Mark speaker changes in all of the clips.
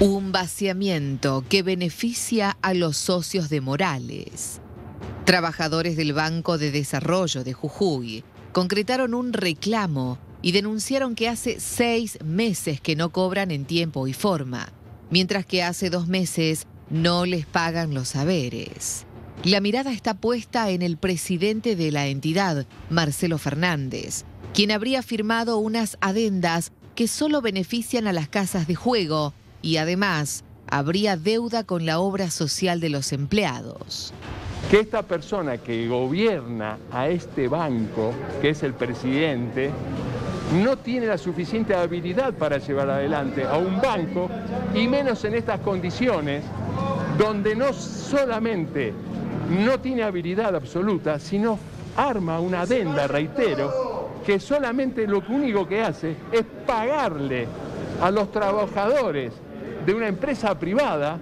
Speaker 1: Un vaciamiento que beneficia a los socios de Morales. Trabajadores del Banco de Desarrollo de Jujuy concretaron un reclamo y denunciaron que hace seis meses que no cobran en tiempo y forma, mientras que hace dos meses no les pagan los saberes. La mirada está puesta en el presidente de la entidad, Marcelo Fernández, quien habría firmado unas adendas que solo benefician a las casas de juego y además habría deuda con la obra social de los empleados.
Speaker 2: Que esta persona que gobierna a este banco, que es el presidente, no tiene la suficiente habilidad para llevar adelante a un banco, y menos en estas condiciones, donde no solamente no tiene habilidad absoluta, sino arma una adenda, reitero, que solamente lo único que hace es pagarle a los trabajadores de una empresa privada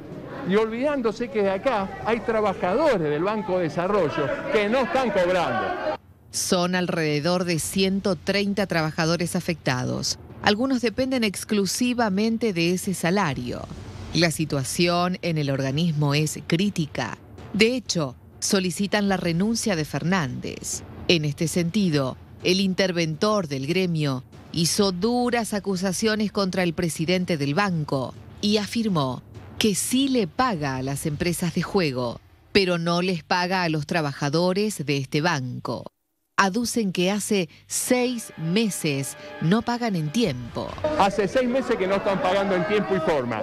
Speaker 2: y olvidándose que de acá hay trabajadores del Banco de Desarrollo que no están cobrando.
Speaker 1: Son alrededor de 130 trabajadores afectados. Algunos dependen exclusivamente de ese salario. La situación en el organismo es crítica. De hecho, solicitan la renuncia de Fernández. En este sentido, el interventor del gremio hizo duras acusaciones contra el presidente del banco, y afirmó que sí le paga a las empresas de juego, pero no les paga a los trabajadores de este banco. Aducen que hace seis meses no pagan en tiempo.
Speaker 2: Hace seis meses que no están pagando en tiempo y forma.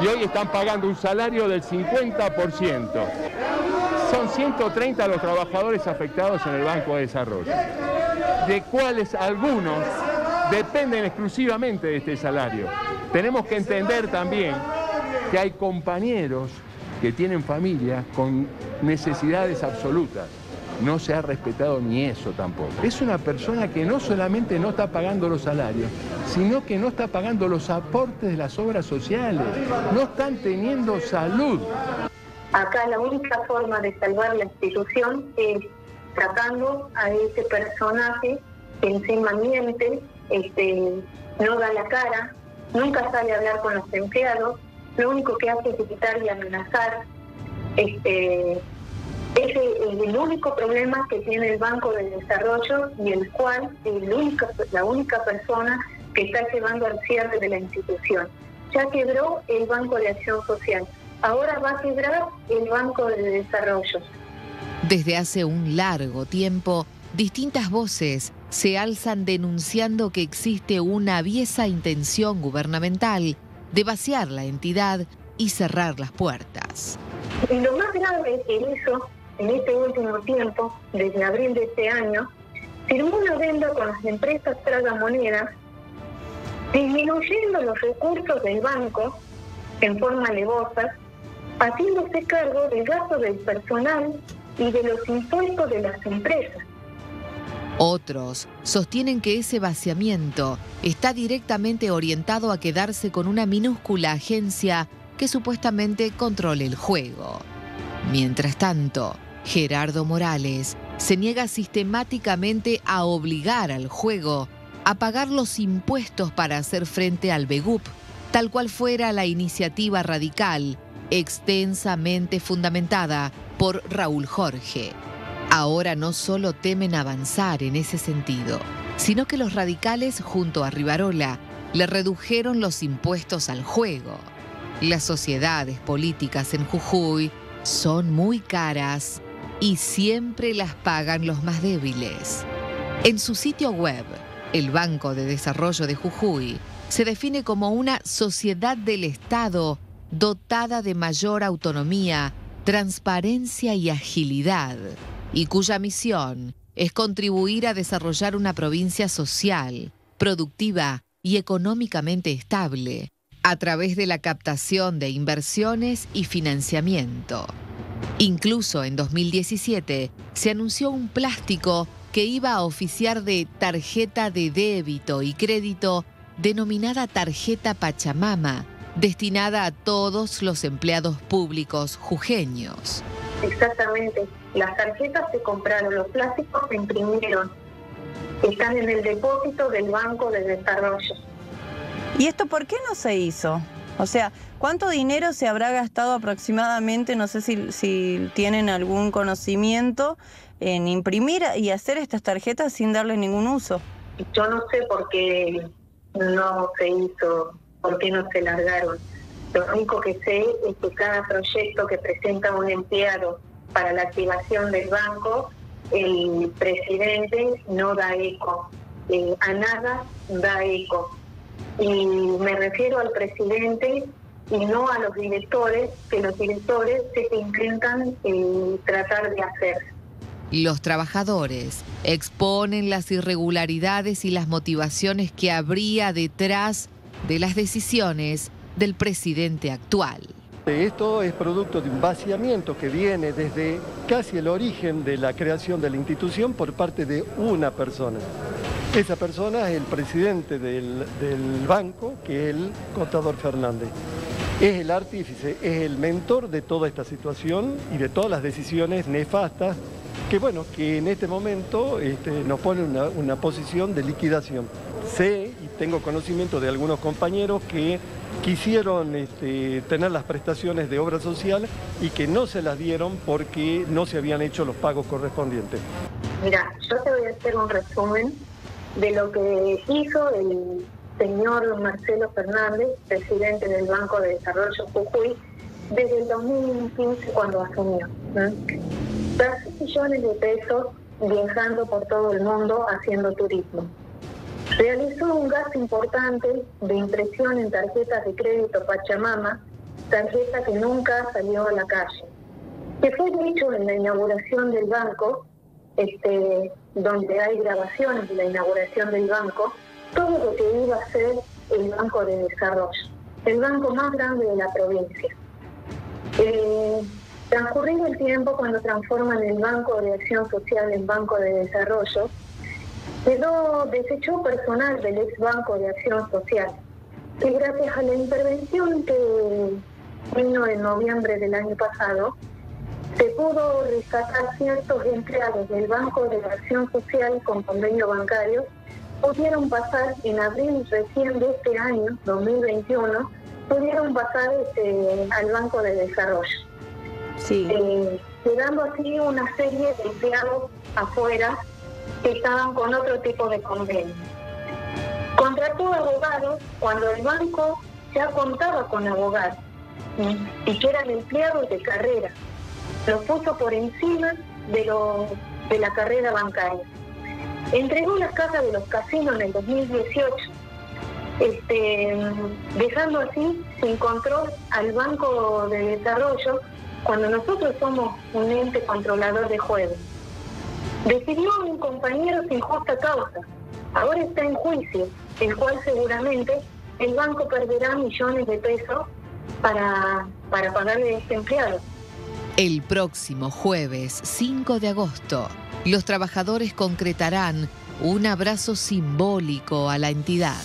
Speaker 2: Y hoy están pagando un salario del 50%. Son 130 los trabajadores afectados en el Banco de Desarrollo, de cuales algunos dependen exclusivamente de este salario. Tenemos que entender también que hay compañeros que tienen familia con necesidades absolutas. No se ha respetado ni eso tampoco. Es una persona que no solamente no está pagando los salarios, sino que no está pagando los aportes de las obras sociales. No están teniendo salud.
Speaker 3: Acá la única forma de salvar la institución es tratando a ese personaje que encima miente, este, no da la cara, nunca sale a hablar con los empleados, lo único que hace es evitar y amenazar. Este, ese es el único problema que tiene el Banco de Desarrollo y el cual es la única persona que está llevando al cierre de la institución. Ya quebró el Banco de Acción Social, ahora va a quebrar el Banco de Desarrollo.
Speaker 1: Desde hace un largo tiempo, distintas voces se alzan denunciando que existe una aviesa intención gubernamental de vaciar la entidad y cerrar las puertas.
Speaker 3: Y lo más grave que hizo en este último tiempo, desde abril de este año, firmó una venda con las empresas tragamonedas, disminuyendo los recursos del banco en forma alevosa, haciéndose cargo del gasto del personal y de los impuestos de las empresas.
Speaker 1: Otros sostienen que ese vaciamiento está directamente orientado a quedarse con una minúscula agencia que supuestamente controle el juego. Mientras tanto, Gerardo Morales se niega sistemáticamente a obligar al juego a pagar los impuestos para hacer frente al BEGUP, tal cual fuera la iniciativa radical, extensamente fundamentada por Raúl Jorge. Ahora no solo temen avanzar en ese sentido, sino que los radicales junto a Rivarola le redujeron los impuestos al juego. Las sociedades políticas en Jujuy son muy caras y siempre las pagan los más débiles. En su sitio web, el Banco de Desarrollo de Jujuy se define como una sociedad del Estado dotada de mayor autonomía, transparencia y agilidad y cuya misión es contribuir a desarrollar una provincia social, productiva y económicamente estable a través de la captación de inversiones y financiamiento. Incluso en 2017 se anunció un plástico que iba a oficiar de tarjeta de débito y crédito denominada tarjeta Pachamama, destinada a todos los empleados públicos jujeños.
Speaker 3: Exactamente. Las tarjetas se compraron, los plásticos se imprimieron. Están en el depósito del Banco de Desarrollo.
Speaker 4: ¿Y esto por qué no se hizo? O sea, ¿cuánto dinero se habrá gastado aproximadamente? No sé si, si tienen algún conocimiento en imprimir y hacer estas tarjetas sin darle ningún uso.
Speaker 3: Yo no sé por qué no se hizo, por qué no se largaron. Lo único que sé es que cada proyecto que presenta un empleado para la activación del banco, el presidente no da eco. Eh, a nada da eco. Y me refiero al presidente y no a los directores, que los directores se intentan eh, tratar de hacer.
Speaker 1: Los trabajadores exponen las irregularidades y las motivaciones que habría detrás de las decisiones del presidente actual.
Speaker 5: Esto es producto de un vaciamiento que viene desde casi el origen de la creación de la institución por parte de una persona. Esa persona es el presidente del, banco, que es el contador Fernández. Es el artífice, es el mentor de toda esta situación y de todas las decisiones nefastas que, bueno, que en este momento este, nos pone una, una posición de liquidación. Sé y tengo conocimiento de algunos compañeros que quisieron este, tener las prestaciones de obra social y que no se las dieron porque no se habían hecho los pagos correspondientes.
Speaker 3: Mira, yo te voy a hacer un resumen de lo que hizo el señor Marcelo Fernández, presidente del Banco de Desarrollo Jujuy, desde el 2015 cuando asumió. Casi millones de pesos viajando por todo el mundo haciendo turismo. Realizó un gasto importante de impresión en tarjetas de crédito Pachamama, tarjeta que nunca salió a la calle. Que fue dicho en la inauguración del banco este, donde hay grabaciones de la inauguración del banco, todo lo que iba a ser el Banco de Desarrollo, el banco más grande de la provincia. Eh, transcurrido el tiempo, cuando transforman el Banco de Acción Social en Banco de Desarrollo, quedó desechó personal del ex Banco de Acción Social. Y gracias a la intervención que vino en noviembre del año pasado, se pudo rescatar ciertos empleados del Banco de Acción Social con convenio bancario, pudieron pasar en abril recién de este año, 2021, pudieron pasar este, al Banco de Desarrollo. Sí. Eh, quedando así una serie de empleados afuera que estaban con otro tipo de convenio. Contrató abogados cuando el banco ya contaba con abogados y que eran empleados de carrera lo puso por encima de, lo, de la carrera bancaria. Entregó las casas de los casinos en el 2018, este, dejando así sin control al Banco de Desarrollo cuando nosotros somos un ente controlador de juegos. Decidió un compañero sin justa causa. Ahora está en juicio, el cual seguramente el banco perderá millones de pesos para, para pagarle a este empleado.
Speaker 1: El próximo jueves 5 de agosto, los trabajadores concretarán un abrazo simbólico a la entidad.